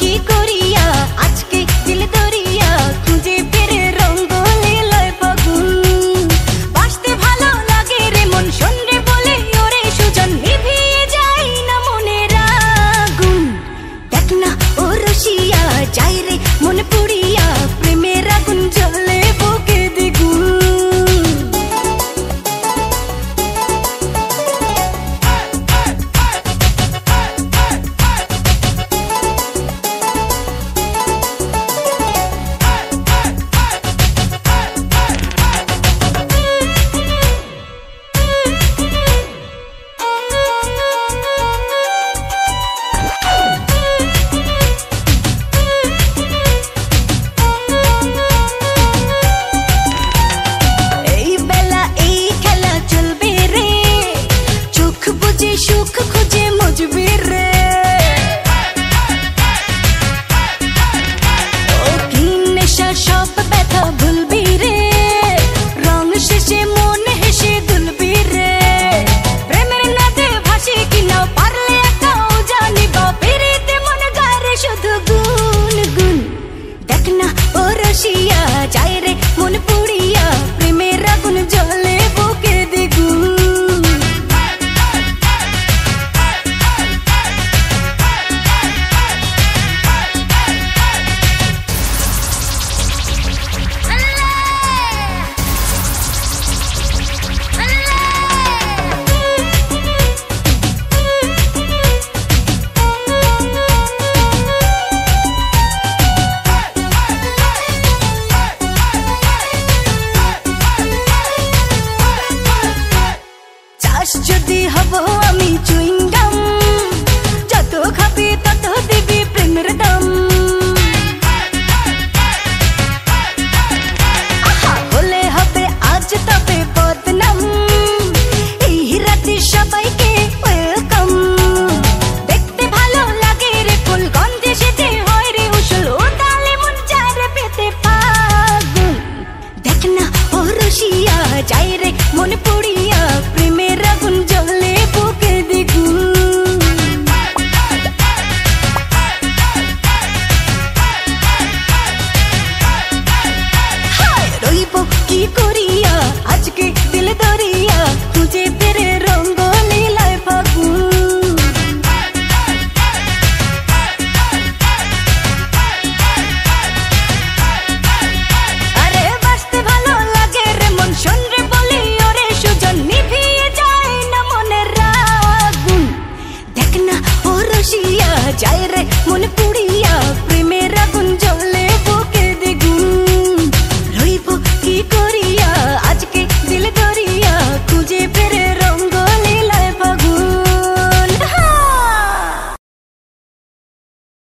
কি করিয়া? আজকে দিল দরিয়া, খুঁজে বেড়ে রঙ্গ লীলায় পাগুন বাসতে বলে ওরে সুজন। যাই না মনের আগুন। দেখ না ও রসিয়া, যাই সুখ খোঁজে মজবির রে। ও কি নেশা, সব ব্যথা ভুলবি রে। রং শেষে, মন হেসে দুলবি রে। প্রেমের নাতে ভাসি কিনা, পারলে একাও জানি বা মন গারে শুধু গুন গুন দেখ না, ও রশিয়া যায় রে রসিয়া যাই রে মনে পড়িয়া প্রেমের আগুন জলে বুকে দেখুন রইব কি করিয়া আজকে দিল ধরিয়া খুঁজে मुझे